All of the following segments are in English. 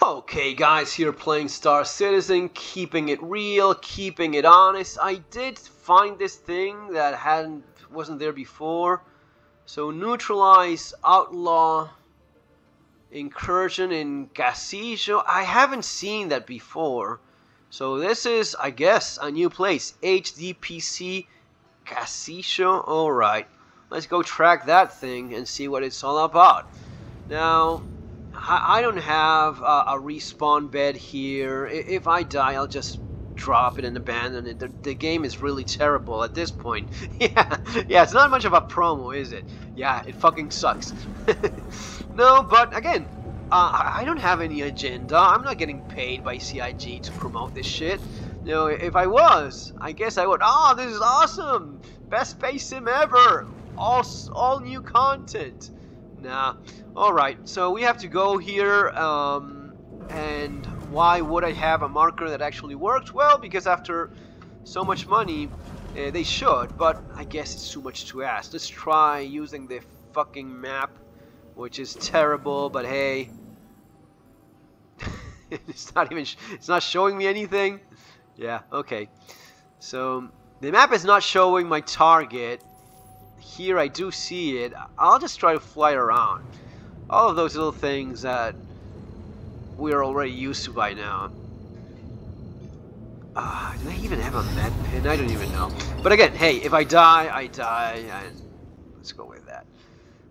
Okay guys, here playing Star Citizen, keeping it real, keeping it honest. I did find this thing that hadn't wasn't there before. So neutralize outlaw incursion in Gassijo. I haven't seen that before. So this is, I guess, a new place. HDPC Gassijo. Alright. Let's go track that thing and see what it's all about. Now, I don't have a, a, respawn bed here. If I die, I'll just drop it and abandon it. The, the, game is really terrible at this point. yeah, yeah, it's not much of a promo, is it? Yeah, it fucking sucks. no, but again, uh, I don't have any agenda. I'm not getting paid by CIG to promote this shit. You know, if I was, I guess I would. Oh, this is awesome! Best space sim ever! All, all new content. Nah. Alright, so we have to go here, um, and why would I have a marker that actually works? Well, because after so much money, uh, they should, but I guess it's too much to ask. Let's try using the fucking map, which is terrible, but hey. it's not even, it's not showing me anything. Yeah, okay. So, the map is not showing my target, here I do see it. I'll just try to fly around. All of those little things that we're already used to by now. Uh, do they even have a med pin? I don't even know. But again, hey, if I die, I die, and let's go with that.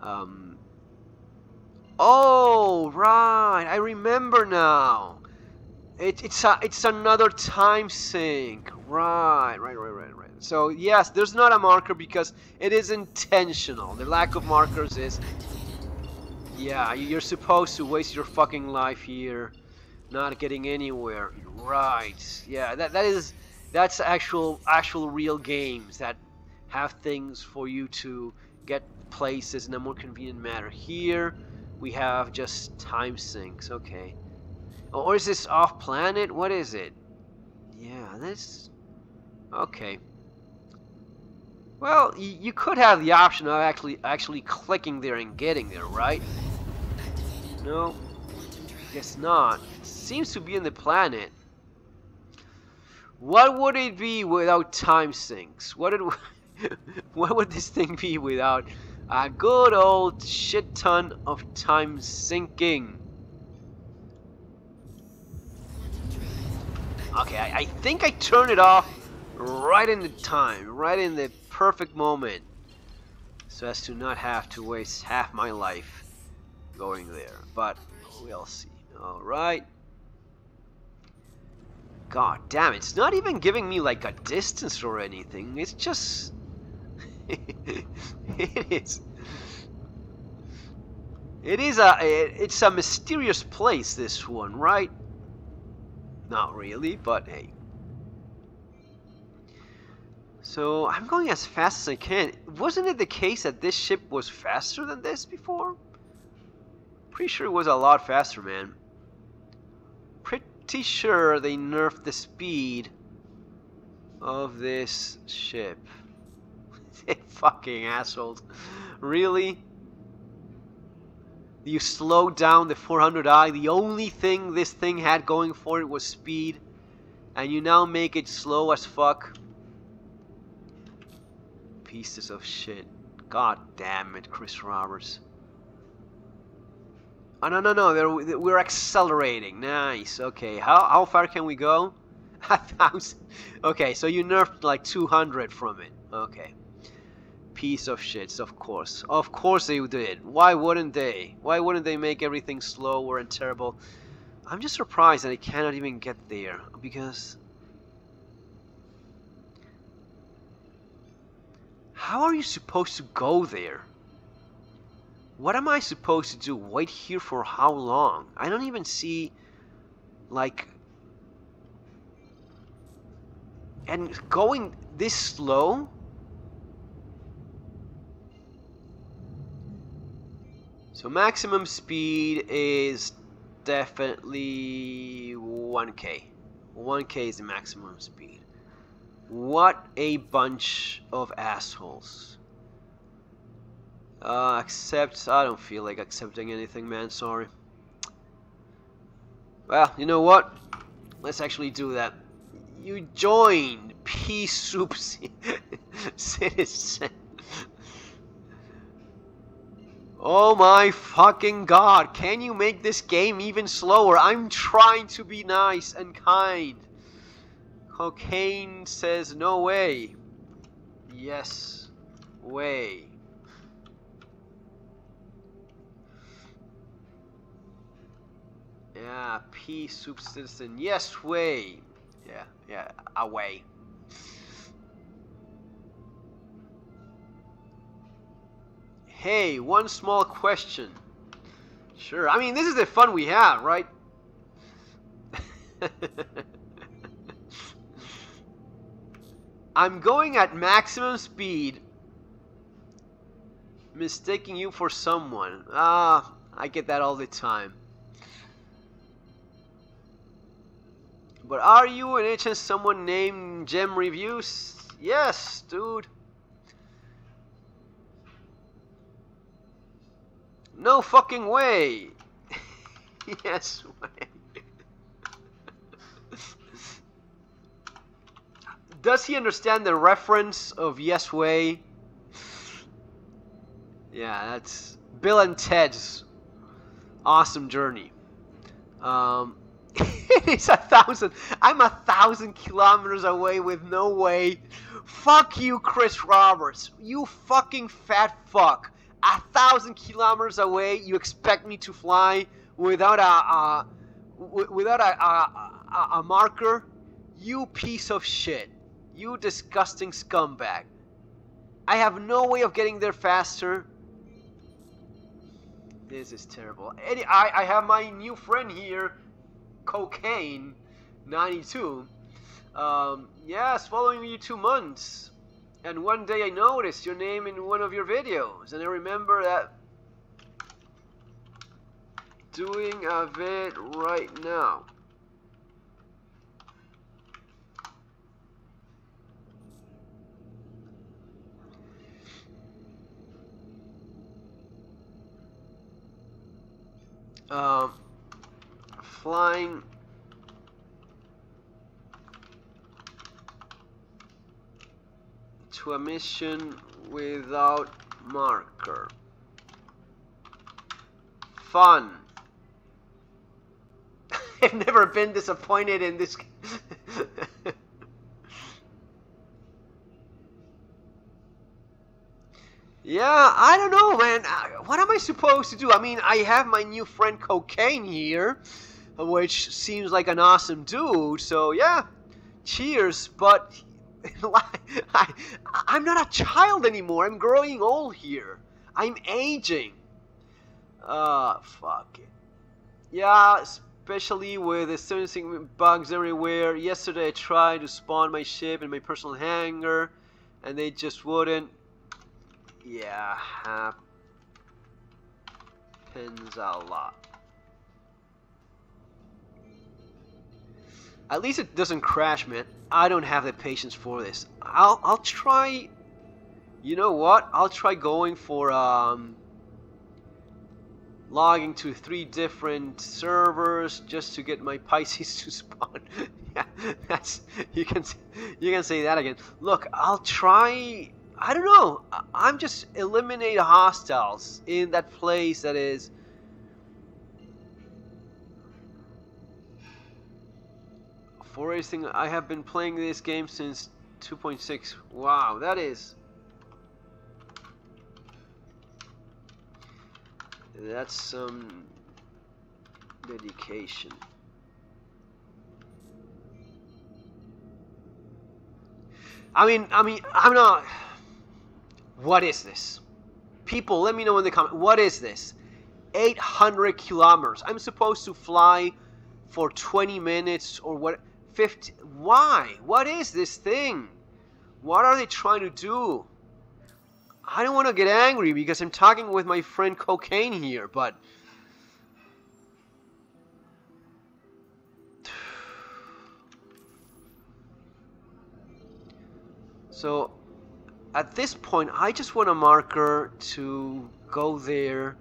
Um, oh, right, I remember now. It, it's a, it's another time sink. Right, right, right, right, right. So yes, there's not a marker because it is intentional. The lack of markers is... Yeah, you're supposed to waste your fucking life here, not getting anywhere. Right. Yeah, that that is that's actual actual real games that have things for you to get places in a more convenient manner. Here we have just time sinks. Okay. Or is this off planet? What is it? Yeah, this Okay. Well, you could have the option of actually actually clicking there and getting there, right? No, guess not. Seems to be in the planet. What would it be without time sinks? What would what would this thing be without a good old shit ton of time sinking? Okay, I, I think I turned it off right in the time, right in the perfect moment so as to not have to waste half my life going there. But we'll see. Alright. God damn, it, it's not even giving me like a distance or anything. It's just... it is... It is a... It's a mysterious place, this one, right? Not really, but hey. So I'm going as fast as I can. Wasn't it the case that this ship was faster than this before? Pretty sure it was a lot faster, man. Pretty sure they nerfed the speed of this ship. fucking assholes. Really? You slowed down the 400i. The only thing this thing had going for it was speed. And you now make it slow as fuck pieces of shit. God damn it, Chris Roberts. Oh, no, no, no, we're accelerating. Nice, okay. How, how far can we go? A thousand. Okay, so you nerfed like 200 from it. Okay. Piece of shits, of course. Of course they did. Why wouldn't they? Why wouldn't they make everything slower and terrible? I'm just surprised that I cannot even get there. Because How are you supposed to go there? What am I supposed to do? Wait here for how long? I don't even see, like... And going this slow? So maximum speed is definitely 1k. 1k is the maximum speed. What a bunch of assholes. Uh, accept. I don't feel like accepting anything, man. Sorry. Well, you know what? Let's actually do that. You joined Pea Soup Citizen. Oh my fucking god, can you make this game even slower? I'm trying to be nice and kind. Cocaine says no way. Yes, way. Yeah, P substance. Yes, way. Yeah, yeah, away. Hey, one small question. Sure, I mean, this is the fun we have, right? I'm going at maximum speed, mistaking you for someone. Ah, I get that all the time. But are you an agent someone named Gem Reviews? Yes, dude. No fucking way! yes way. Does he understand the reference of Yes Way? Yeah, that's Bill and Ted's awesome journey. Um, it's a thousand. I'm a thousand kilometers away with no way. Fuck you, Chris Roberts. You fucking fat fuck. A thousand kilometers away, you expect me to fly without a, a without a, a, a marker? You piece of shit. You disgusting scumbag. I have no way of getting there faster. This is terrible. Any, I, I have my new friend here, Cocaine, 92. Um, yes, following you two months. And one day I noticed your name in one of your videos. And I remember that doing a vid right now. Um, flying to a mission without marker. Fun. I've never been disappointed in this. Yeah, I don't know, man. What am I supposed to do? I mean, I have my new friend Cocaine here, which seems like an awesome dude. So yeah, cheers. But I, I'm not a child anymore. I'm growing old here. I'm aging. Ah, uh, fuck it. Yeah, especially with the sentencing bugs everywhere. Yesterday I tried to spawn my ship in my personal hangar, and they just wouldn't. Yeah, happens a lot. At least it doesn't crash, man. I don't have the patience for this. I'll I'll try. You know what? I'll try going for um logging to three different servers just to get my Pisces to spawn. yeah, that's you can you can say that again. Look, I'll try I don't know. I'm just eliminate hostiles in that place that is. For racing, I have been playing this game since 2.6. Wow, that is. That's some dedication. I mean, I mean, I'm not. What is this? People, let me know in the comment. What is this? 800 kilometers. I'm supposed to fly for 20 minutes or what? 50. Why? What is this thing? What are they trying to do? I don't want to get angry because I'm talking with my friend Cocaine here, but. So at this point, I just want a marker to go there.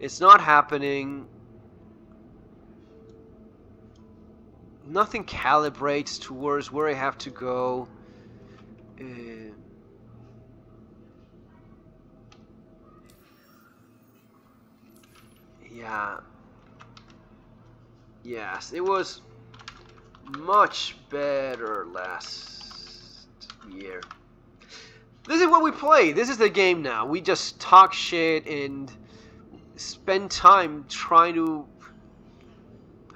It's not happening. Nothing calibrates towards where I have to go. Uh, yeah. Yes, it was much better last year. This is what we play. This is the game now. We just talk shit and spend time trying to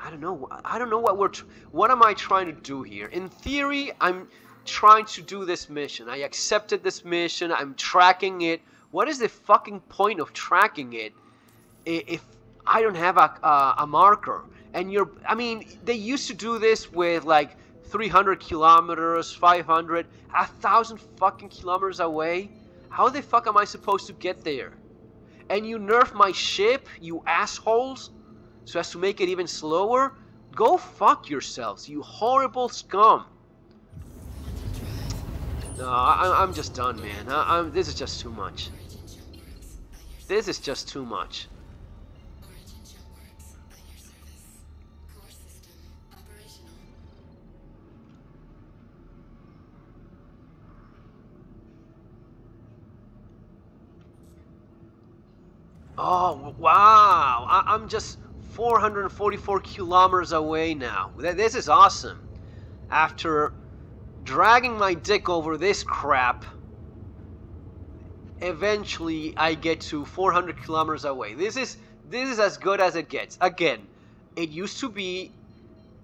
I don't know. I don't know what we're. what am I trying to do here? In theory, I'm trying to do this mission. I accepted this mission. I'm tracking it. What is the fucking point of tracking it if I don't have a, a, a marker? And you're. I mean, they used to do this with like 300 kilometers, 500, a thousand fucking kilometers away. How the fuck am I supposed to get there? And you nerf my ship, you assholes? So as to make it even slower? Go fuck yourselves, you horrible scum. No, I, am just done, man. I, this is just too much. This is just too much. Oh, wow. I, I'm just 444 kilometers away now. This is awesome. After dragging my dick over this crap, eventually I get to 400 kilometers away. This is this is as good as it gets. Again, it used to be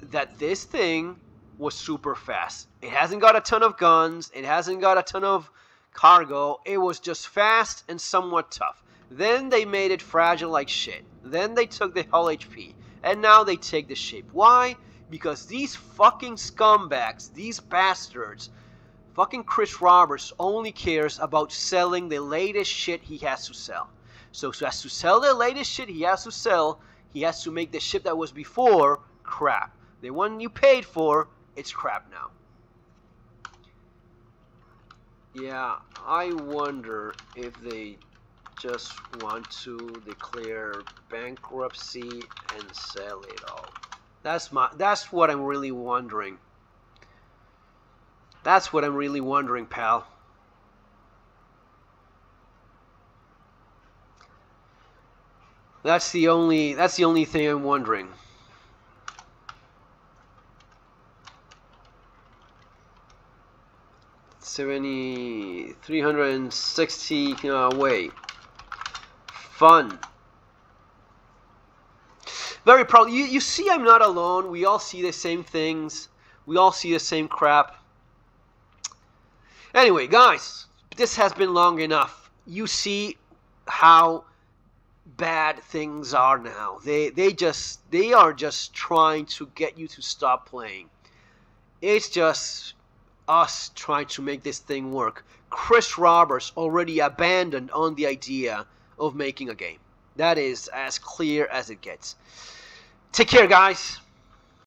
that this thing was super fast. It hasn't got a ton of guns, it hasn't got a ton of cargo. It was just fast and somewhat tough. Then they made it fragile like shit. Then they took the hull HP. And now they take the shape. Why? Because these fucking scumbags, these bastards, fucking Chris Roberts only cares about selling the latest shit he has to sell. So, so as to sell the latest shit he has to sell, he has to make the ship that was before crap. The one you paid for, it's crap now. Yeah, I wonder if they just want to declare bankruptcy and sell it all. That's my that's what I'm really wondering. That's what I'm really wondering, pal. That's the only that's the only thing I'm wondering. Seventy three hundred and sixty uh, wait fun. Very proud. You, you see, I'm not alone. We all see the same things. We all see the same crap. Anyway, guys, this has been long enough. You see how bad things are now. They they just they are just trying to get you to stop playing. It's just us trying to make this thing work. Chris Roberts already abandoned on the idea of making a game. That is as clear as it gets. Take care, guys.